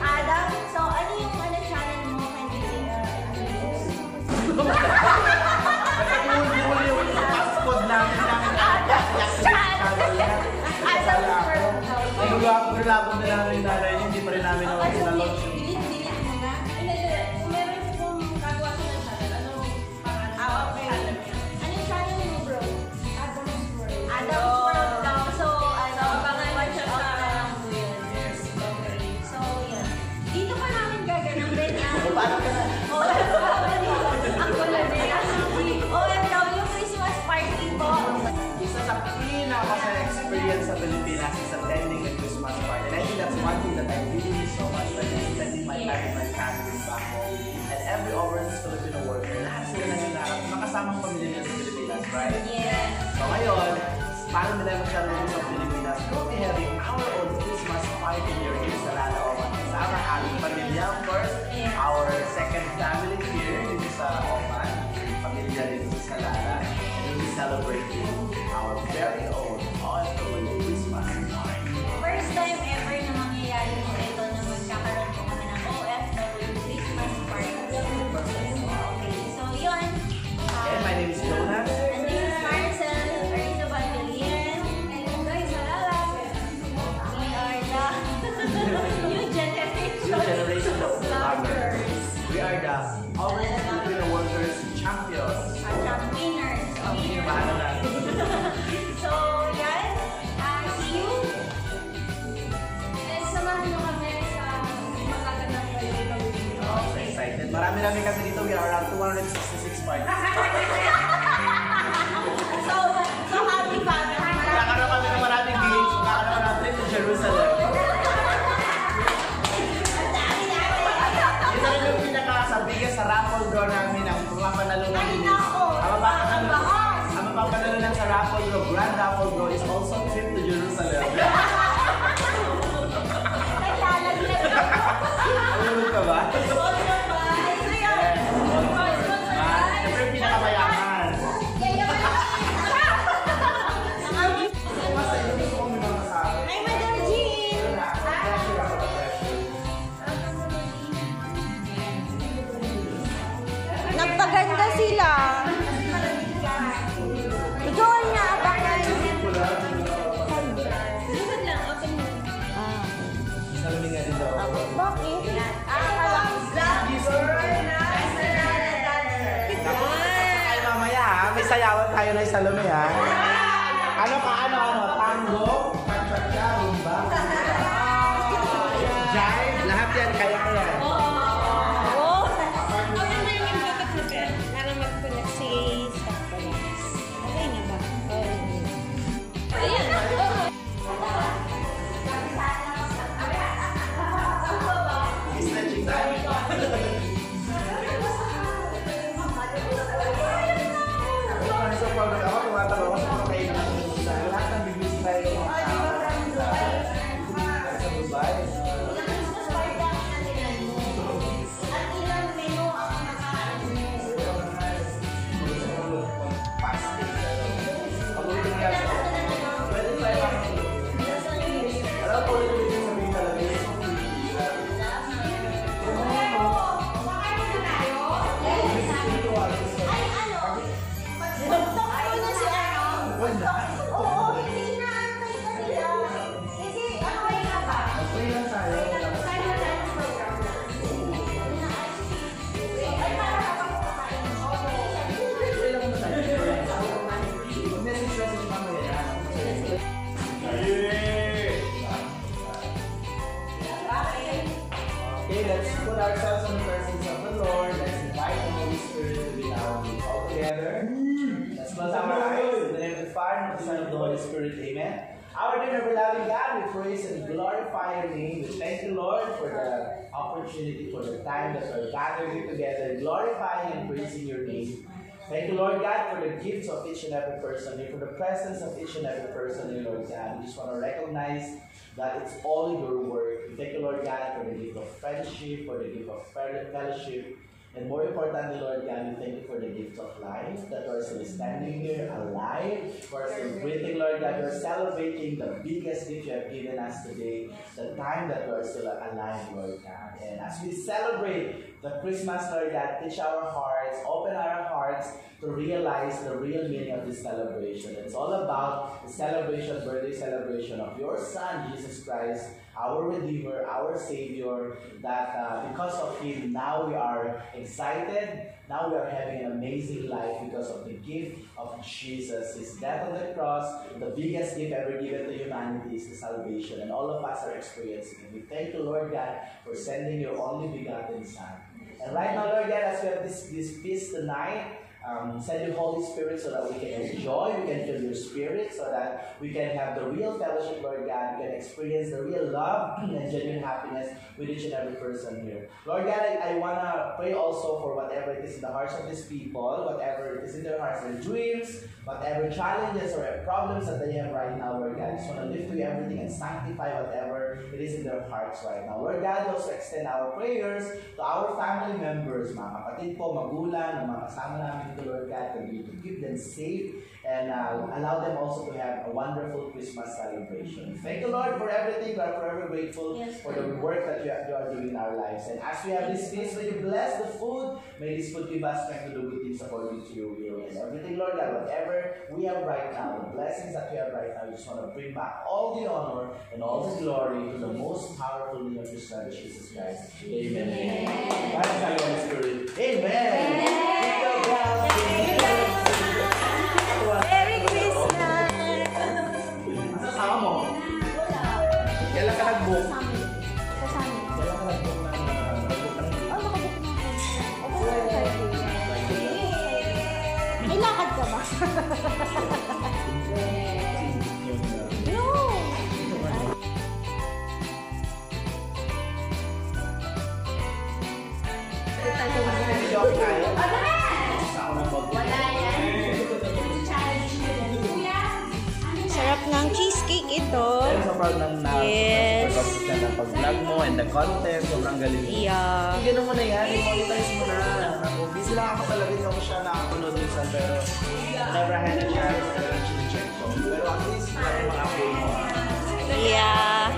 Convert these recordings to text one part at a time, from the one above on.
Adam, so ano yung ano channel mo kanina? Huli-huli yung passcode namin namin. Adam, channel! Adam, Lulabog na namin yung nanay paano nila masyadong sa Pilipinas? We'll be having our own Christmas party here in Salada Oman. Kasama ang aming pamilya. Yes. Our second family here dito sa Oman. Pamilya dito sa Salada. And be celebrating our very own paano na? So, yan. Ah, see you. And samahan nyo kami sa magaganap nyo. Oh, so excited. Marami-rami kasi dito. We are around 266 parties. tayo na salome ha. Ano ka, ano, ano, tango, cha-cha-cha, rumba, jive, lahat yan, kaya Father, and the Son, and of the Holy Spirit. Amen. Our dear beloved God, we praise and glorify your name. We thank you, Lord, for the opportunity, for the time that we're gathered here together, glorifying and praising your name. Thank you, Lord God, for the gifts of each and every person here, for the presence of each and every person here, Lord God. We just want to recognize that it's all your work. Thank you, Lord God, for the gift of friendship, for the gift of fel- fellowship, and more importantly, Lord God, we thank you for the gift of life, that we're still standing here alive. We're still breathing, Lord God. We're celebrating the biggest gift you have given us today, the time that we're still alive, Lord God. And as we celebrate the Christmas, Lord God, teach our hearts, open our hearts to realize the real meaning of this celebration. It's all about the celebration, birthday celebration of your Son, Jesus Christ, our Redeemer, our Savior, that uh, because of Him, now we are excited. Now we are having an amazing life because of the gift of Jesus. His death on the cross, the biggest gift ever given to humanity is the salvation, and all of us are experiencing it. We thank you, Lord God, for sending your only begotten Son. And right now, Lord God, as we have this, this feast tonight, um, send your Holy Spirit so that we can enjoy, we can feel your spirit, so that we can have the real fellowship, Lord God. We can experience the real love and genuine happiness with each and every person here. Lord God, I, I want to pray also for whatever it is in the hearts of these people, whatever it is in their hearts, their dreams, whatever challenges or problems that they have right now, Lord God. I just want to lift to you everything and sanctify whatever it is in their hearts right now. Lord God, also extend our prayers to our family members, mga kapatid po, magulang, mga kasama namin Lord God, continue to keep them safe and uh, allow them also to have a wonderful Christmas celebration. Thank you, Lord, for everything. We are forever grateful Yes, for the work that you are, you are doing in our lives. And as we have this feast, may you bless the food. May this food give us strength to do good things according to your will. And everything, Lord God, whatever we have right now, the blessings that we have right now, we just want to bring back all the honor and all the glory to the most powerful name of your Son, Jesus Christ. Amen. Amen. Right, Holy Spirit. Amen. Ring the bells, ring the bells. Merry Christmas! Asa sama mo? Kailan ka nag-book? Proud ng na Yes. pag na pag-vlog mo and the content, sobrang galing mo. Yeah. Hindi mo na yan, i-monetize mo na. Ako, busy lang ako talaga, hindi ako siya nakapanood minsan, pero never had a chance, pero check ko. Pero at least, parang mga update mo. Yeah.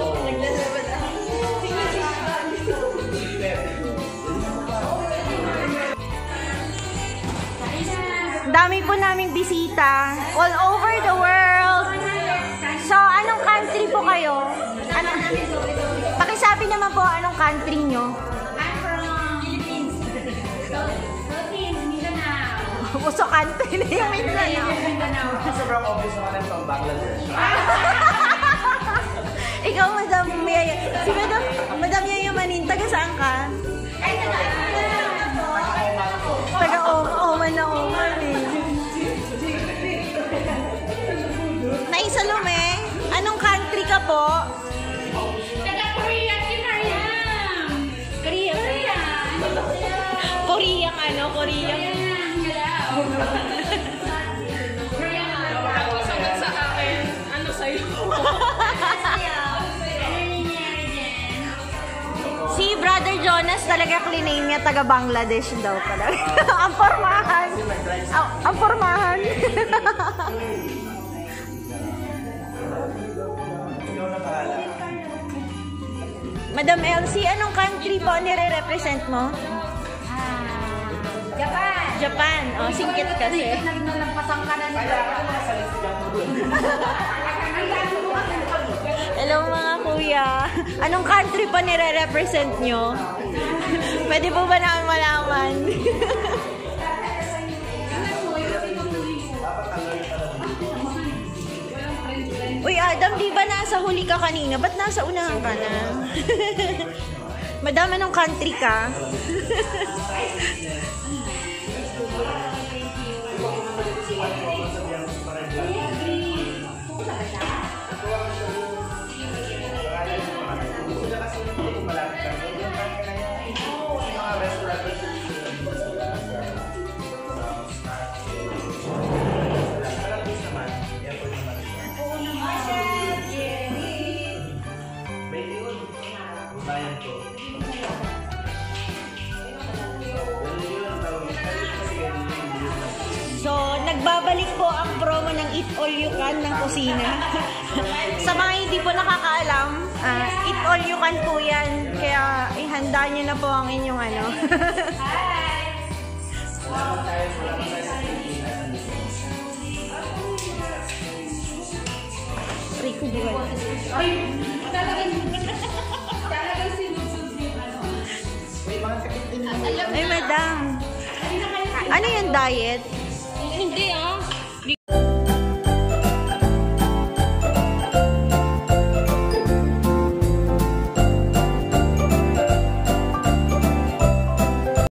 Oh. Dami po naming bisita. All over the world. So, anong country po kayo? Ano? Pakisabi naman po anong country nyo. I'm from Philippines. Philippines, Mindanao. Uso country na yung Mindanao. Mindanao. Sobrang obvious naman from Bangladesh. Ikaw, Madam Yaya. Koreang ano, Koreang. Sagot sa akin, ano sa'yo? Si Brother Jonas talaga clean niya taga Bangladesh daw talaga. ang pormahan. Ang, ang bahala. Madam Elsie, anong country po nire-represent mo? Japan. Japan. Oh, singkit kasi. Hello mga kuya. Anong country po nire-represent nyo? Pwede po ba namin malaman? Uy Adam, di ba nasa huli ka kanina? Ba't nasa unahan ka na? Madam, anong country ka? Eat All You Can ng kusina. Sa mga hindi po nakakaalam, ah, Eat All You Can po yan. Kaya ihanda nyo na po ang inyong ano. Rico. Ay, din. Alam Ay, madam. Ano yung diet? Hindi ah.